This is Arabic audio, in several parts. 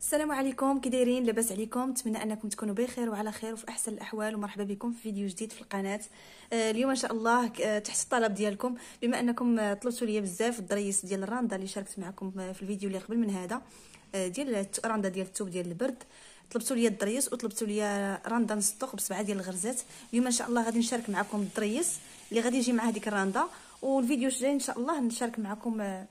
السلام عليكم. كي دايرين؟ لاباس عليكم. نتمنى أنكم تكونوا بخير وعلى خير وفي أحسن الأحوال. ومرحبا بكم في فيديو جديد في القناة. آه اليوم إن شاء الله آه تحت الطلب ديالكم. بما أنكم آه طلبتوا لي بزاف الدريس ديال الراندا اللي شاركت معكم في الفيديو اللي قبل من هذا ديال الراندا ديال الثوب ديال البرد. طلبتوا لي الدريس وطلبتوا لي راندا نصطوق بسبعة ديال الغرزات. اليوم إن شاء الله غادي نشارك معكم الدريس اللي غادي يجي مع هذيك الراندا. والفيديو الجاي إن شاء الله نشارك معكم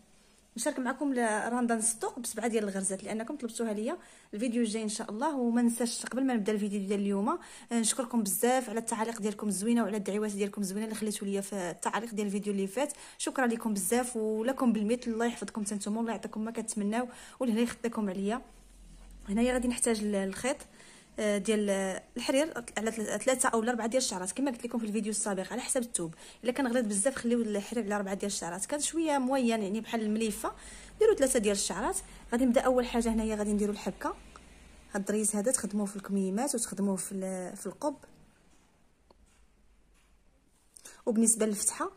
نشارك معكم راندا نصطوق بسبعة ديال الغرزات لأنكم طلبتوها ليا. الفيديو الجاي إن شاء الله وما ننساش قبل ما نبدأ الفيديو ديال اليوم آه، نشكركم بزاف على التعاليق ديالكم الزوينة وعلى الدعوات ديالكم الزوينة اللي خليتوا ليا في التعاليق ديال الفيديو اللي فات. شكرا لكم بزاف ولكم بالمثل الله يحفظكم نتوما الله يعطيكم ما كتمناو ولهنا يخطيكم عليا. هنايا غادي نحتاج الخيط ديال الحرير على ثلاثة أو اربعه ديال الشعرات. كما قلت لكم في الفيديو السابق على حسب الثوب إلا كان غليظ بزاف خليو الحرير على أربعة ديال الشعرات. كان شوية موين يعني بحال المليفة. ديروا ثلاثة ديال الشعرات. غادي نبدأ أول حاجة هنايا غادي نديروا الحبكة. هاد الدريس هذا تخدموه في الكميمات وتخدموه في في القب. وبالنسبة للفتحة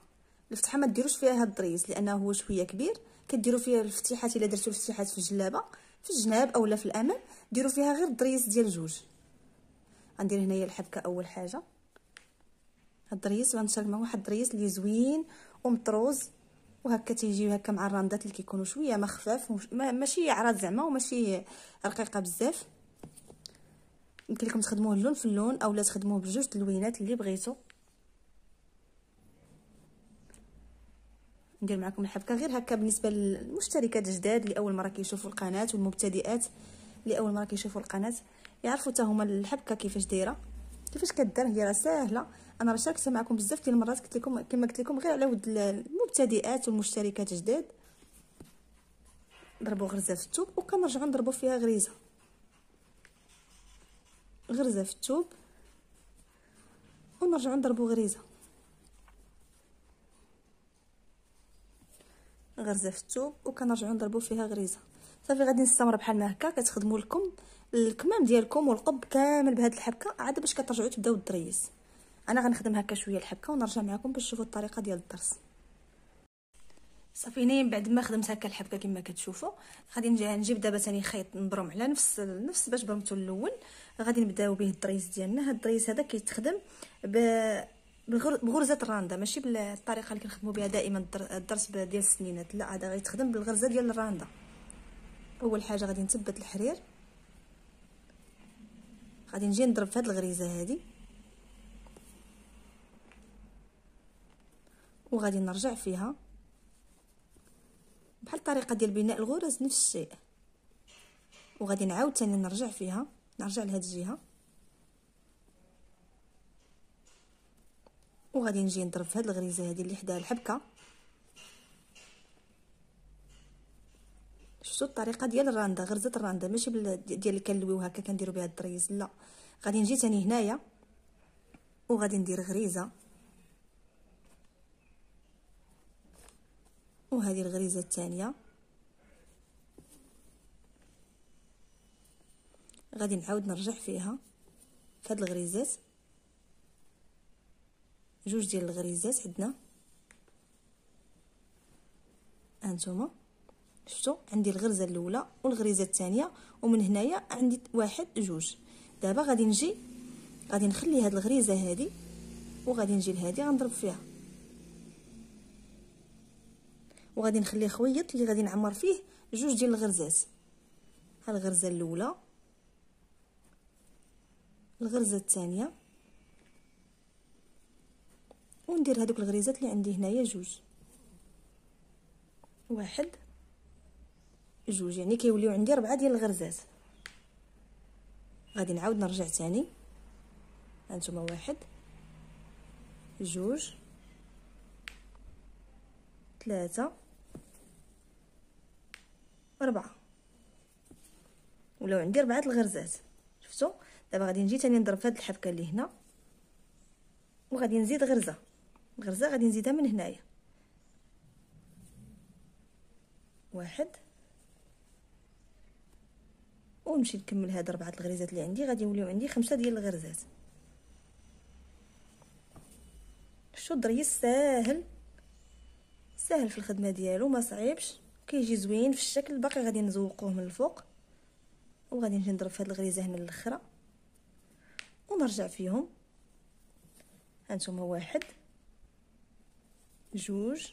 الفتحة ما ديروش فيها هاد الدريس لأنه هو شوية كبير. كديروا فيها الفتيحات إلا درتوا الفتيحات في الجلابة في الجناب اولا في الأمام. ديروا فيها غير الدريس ديال جوج. غندير هنايا الحبكة أول حاجة. هاد الدريس غنشارك معكم واحد الدريس اللي زوين ومطروز. وهكا تيجيو هكا مع الراندات اللي كيكونوا شوية ما خفاف ماشي عراض زعما وماشي رقيقة بزاف. يمكن لكم تخدموه اللون في اللون اولا تخدموه بجوج اللوينات اللي بغيتو. ندير معكم الحبكة. غير هكا بالنسبة للمشتركات الجداد اللي أول مرة كيشوفوا القناة والمبتدئات. اللي اول مرة كيشوفوا القناة. يعرفوا حتى هما الحبكة كيفاش دايرة كيفاش كدار هي راه ساهلة. أنا راه شاركت معكم بزاف ديال المرات قلت لكم كما قلت لكم غير على ود المبتدئات والمشتركات جداد. ضربوا غرزة في الثوب وكنرجعوا نضربوا فيها غريزة. غرزة في الثوب ونرجعوا نضربوا غريزة. غرزة في الثوب وكنرجعوا نضربوا فيها غريزة. صافي غادي نستمر بحال ما هكا. كتخدموا لكم الكمام ديالكم والقب كامل بهاد الحبكة. عاد باش كترجعوا تبداو الدريس. أنا غنخدم هكا شوية الحبكة ونرجع معكم باش تشوفوا الطريقة ديال الدرس. صافي نين بعد ما خدمت هكا الحبكة كما كتشوفوا غادي نجيب دابا ثاني خيط نبرم على نفس نفس باش برمتو الأول غادي نبداو به الدريس ديالنا. هاد الدريس هذا كيتخدم ب بغرزة الراندا. ماشي بالطريقة اللي كنخدموا بها دائما الدرس ديال السنينات. لا هذا غيتخدم بالغرزة ديال الراندا. أول حاجة غادي نثبت الحرير. غادي نجي نضرب في هاد الغريزة هذه وغادي نرجع فيها. بحال الطريقة ديال بناء الغرز نفس الشيء. وغادي نعاود ثاني نرجع فيها. نرجع لهاد الجهة. وغادي نجي نضرب في هاد الغريزة هذه اللي حداها الحبكة. شفتوا الطريقة ديال الراندا غرزة الراندا ماشي ديال اللي كنلويو هكا كنديروا بها الدريس لا. غادي نجي ثاني هنايا وغادي ندير غريزة. وهذه الغريزة الثانية غادي نعاود نرجع فيها. في هاد الغريزات. جوج ديال الغريزات عندنا. هانتوما. شفتوا عندي الغرزة الأولى والغريزة الثانية ومن هنايا عندي واحد جوج. دابا غادي نجي غادي نخلي هاد الغريزة هادي وغادي نجي لهادي غنضرب فيها. وغادي نخليه خويط اللي غادي نعمر فيه جوج ديال الغرزات. ها الغرزة الأولى الغرزة الثانية وندير هذوك الغريزات اللي عندي هنايا جوج. واحد جوج يعني كيوليو عندي ربعة ديال الغرزات غادي نعاود نرجع ثاني. هانتوما واحد جوج ثلاثة أربعة ولاو عندي ربعة الغرزات شفتوا دابا غادي نجي تاني نضرب في هاد الحبكة اللي هنا. وغادي نزيد غرزة. غرزه غادي نزيدها من هنايا. واحد. ونمشي نكمل هاد ربعة الغريزات اللي عندي. غادي يوليو عندي خمسة ديال الغرزات. شو الدريس ساهل ساهل في الخدمة ديالو ما صعيبش. كيجي زوين في الشكل باقي غادي نزوقوه من الفوق. وغادي نجي نضرب في هاد الغريزة هنا الأخرى. ونرجع فيهم. هانتوما واحد. جوج.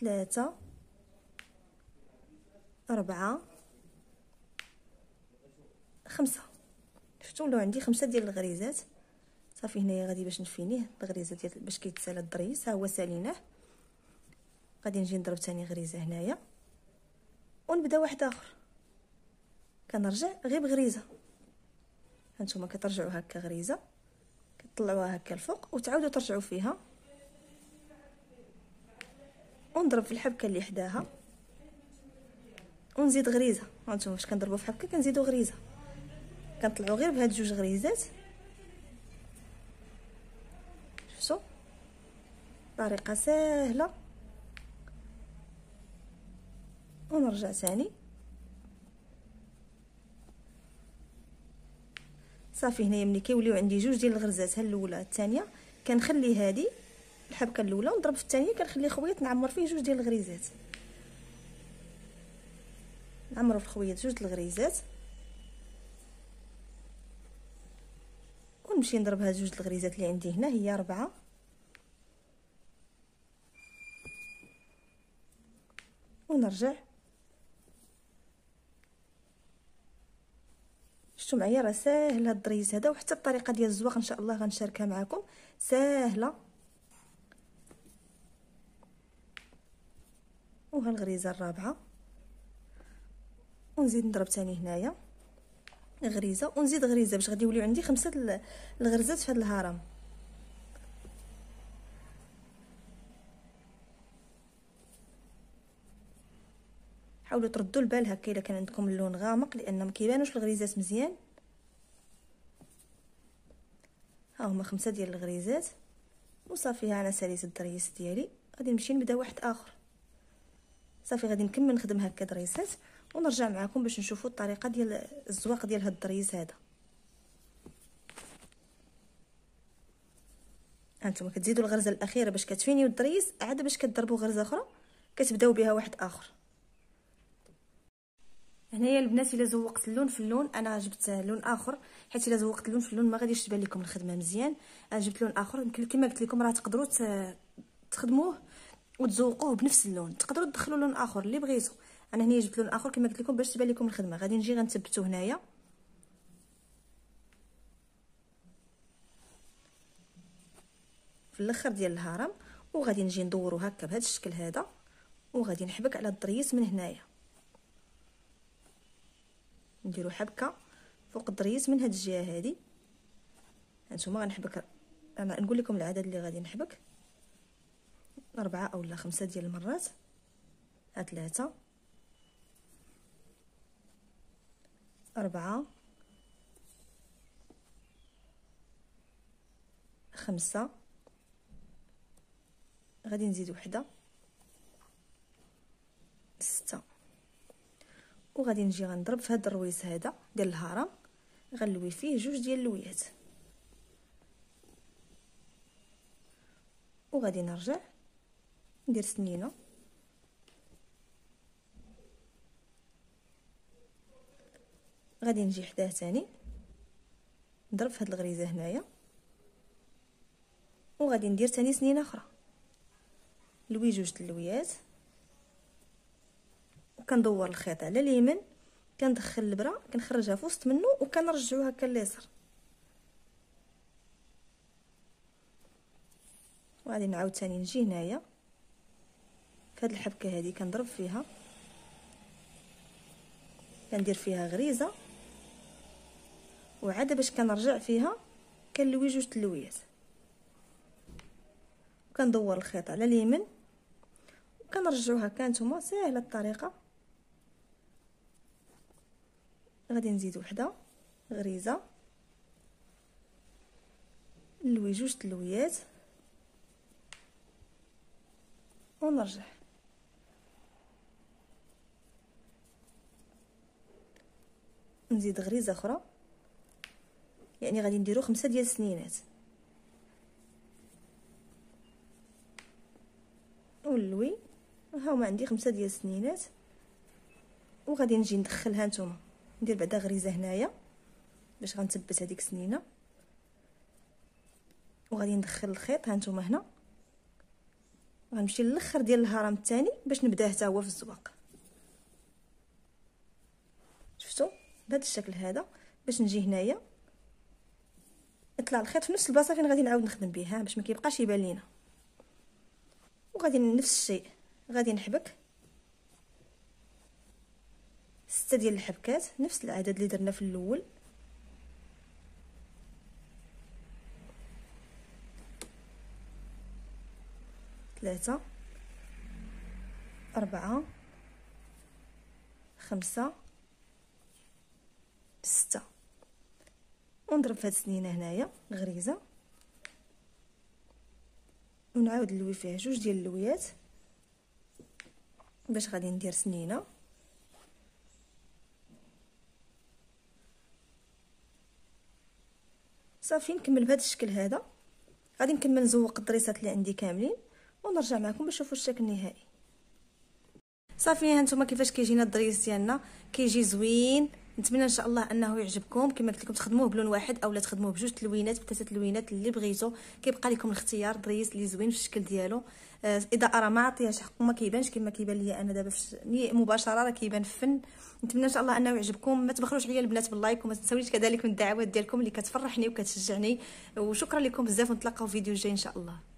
ثلاثة أربعة. خمسة. شفتوا ولاو عندي خمسة ديال الغريزات؟ صافي هنايا غادي باش نفينيه الغريزة ديال باش كيتسالى الضريس. ها هو ساليناه. غادي نجي نضرب ثاني غريزة هنايا. ونبدا واحد آخر. كنرجع غير بغريزة. هانتوما كترجعوا هكا غريزة. كتطلعوها هكا الفوق وتعاودوا ترجعوا فيها. ونضرب في الحبكة اللي حداها. ونزيد غريزة. هانتوما فاش كنضربوا في حبكة كنزيدوا غريزة. كنطلعوا غير بهاد جوج غريزات. شفتوا طريقة سهلة. ونرجع ثاني. صافي هنايا ملي كيوليو عندي جوج ديال الغرزات ها الأولى الثانية كنخلي هذه الحبكة الأولى ونضرب في الثانية كنخلي خويط نعمر فيه جوج ديال الغريزات. نعمرو في الخويط جوج الغريزات. ونمشي نضرب هاد جوج الغريزات اللي عندي هنا هي ربعة. ونرجع. شفتوا معايا؟ راه ساهل هاد الضريس هذا وحتى الطريقة ديال الزواق إن شاء الله غنشاركها معكم ساهلة. وها الغريزة الرابعة. ونزيد نضرب ثاني هنايا. غريزة. ونزيد غريزة باش غادي يوليو عندي خمسة الغرزات في هذا الهرم. حاولوا تردوا البال هكا إلا كان عندكم اللون غامق لأن ما كيبانوش الغريزات مزيان. ها هما خمسة ديال الغريزات. وصافي ها أنا ساليت الدريس ديالي. غادي نمشي نبدأ واحد آخر. صافي غادي نكمل نخدم هكا دريسات. ونرجع معكم باش نشوفوا الطريقة ديال الزواق ديال هاد الدريس هذا. هانتوما كتزيدوا الغرزة الأخيرة باش كتفينيو الدريس عاد باش كتضربوا غرزة أخرى كتبداو بها واحد آخر. هنايا البنات إلا زوقت اللون في اللون أنا جبت لون آخر حيت إلا زوقت اللون في اللون ما غاديش تبان لكم الخدمة مزيان. أنا جبت لون آخر كما قلت لكم راه تقدروا تخدموه وتزوقوه بنفس اللون. تقدروا تدخلوا لون آخر اللي بغيتو. أنا هنا جبت لون اخر كما قلت لكم باش تبان لكم الخدمة. غادي نجي غنثبتو هنايا. في الآخر ديال الهرم وغادي نجي ندورو هكا بهذا الشكل هذا وغادي نحبك على الضريس من هنايا. نديرو حبكة فوق الضريس من هاد الجهة هادي. هانتوما غنحبك أنا نقول لكم العدد اللي غادي نحبك. أربعة أو خمسة ديال المرات. ها ثلاثة. أربعة خمسة. غادي نزيد وحدة ستة. وغادي نجي غنضرب في هذا الرويس هذا ديال الهرم غنلوي فيه جوج ديال اللويات وغادي نرجع ندير سنينة. غادي نجي حداه تاني. نضرب في هاد الغريزة هنايا. وغادي ندير تاني سنينه أخرى. لوي جوج اللويات. وكندور الخيط على اليمين. كندخل البره كنخرجها في وسط منه. وكنرجعو هكا اليسار وغادي نعاود تاني نجي هنايا. في هاد الحبكة هذه كنضرب فيها. كندير فيها غريزة. وعاد باش كنرجع فيها كنلوي جوج تلويات. وكندور الخيط على اليمين وكنرجعو هكا نتوما ساهلة الطريقة. غادي نزيد وحدة غريزة. نلوي جوج تلويات. ونرجع. نزيد غريزة أخرى. يعني غادي نديرو خمسة ديال السنينات. ونلوي ها هما عندي خمسة ديال السنينات. وغادي نجي ندخلها نتوما. ندير بعدا غريزة هنايا باش غنثبت هذيك سنينه وغادي ندخل الخيط ها نتوما هنا. غنمشي للأخر ديال الهرم الثاني باش نبداه حتى هو في الزواق شفتوا؟ بهذا الشكل هذا باش نجي هنايا. نطلع الخيط في نفس البلاصة فين غادي نعاود نخدم به ها باش ما كيبقاش يبان لينا. وغادي نفس الشيء غادي نحبك. ستة ديال الحبكات نفس العدد اللي درنا في الأول. ثلاثة أربعة خمسة ستة ونضرب في هاد السنينة هنايا غريزه ونعاود نلوي فيها جوج ديال اللويات باش غادي ندير سنينة. صافي نكمل بهذا الشكل هذا. غادي نكمل نزوق الضريسات اللي عندي كاملين ونرجع معكم باش تشوفوا الشكل النهائي. صافي ها نتوما كيفاش كيجينا الضريس ديالنا؟ كيجي زوين. نتمنى إن شاء الله أنه يعجبكم. كما قلت لكم تخدموه بلون واحد اولا تخدموه بجوج تلوينات بثلاثه تلوينات اللي بغيتو. كيبقى لكم الاختيار ضريس اللي زوين في الشكل ديالو. آه إضاءة ما عطيهاش حقه ما كيبانش كما كيبان ليا أنا دابا مباشرة راه كيبان فن نتمنى إن شاء الله أنه يعجبكم. ما تبخلوش عليا البنات بال like وما تنساوش كذلك من الدعوات ديالكم اللي كتفرحني وكتشجعني. وشكرا لكم بزاف ونتلاقاو في فيديو جاي إن شاء الله.